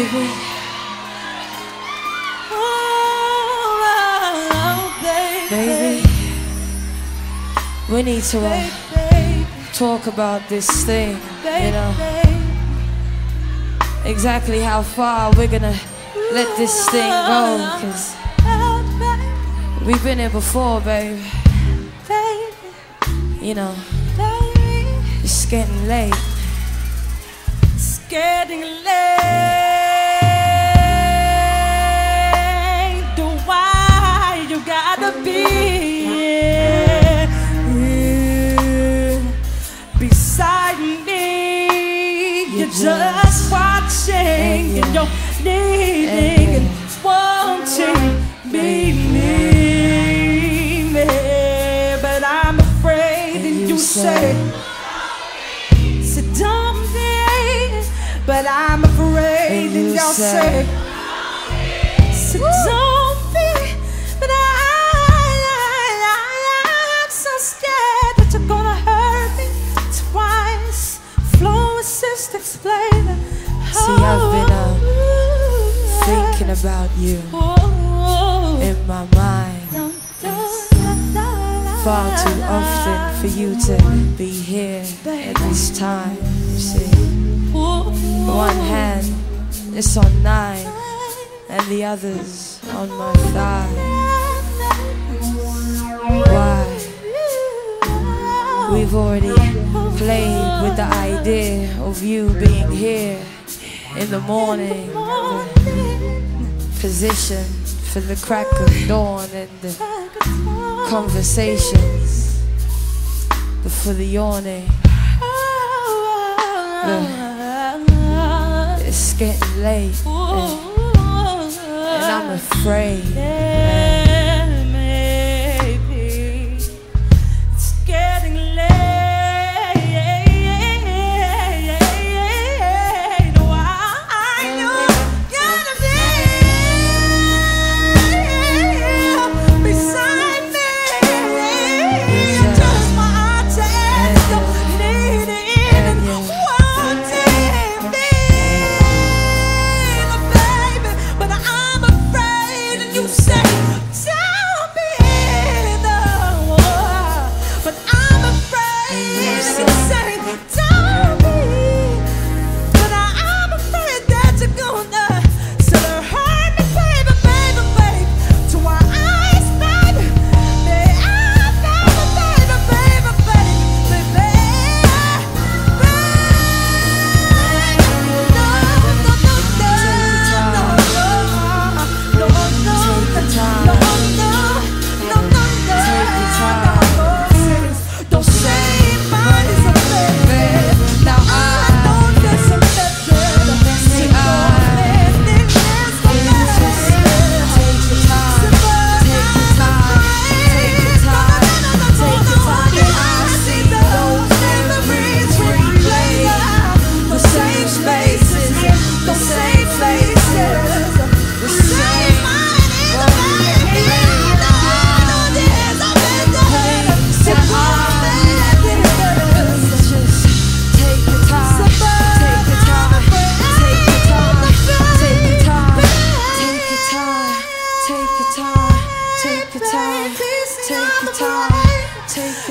baby. Oh, Baby, we need to uh, talk about this thing, you know, exactly how far we're gonna let this thing go, cause we've been here before, babe. You know, it's getting late. It's getting late. Beside me? You're just watching and you're needing and wanting me, me, me. But I'm afraid, and you say. So don't be, but I'm afraid And y'all say- say. So don't I've been, uh, Thinking about you in my mind. Far too often for you to be here at this time, you see. One hand is on nine, and the other's on my thigh. Why? We've already played with the idea of you being here in the morning, position for the crack of dawn and the conversations before the yawning. It's getting late, and, and I'm afraid.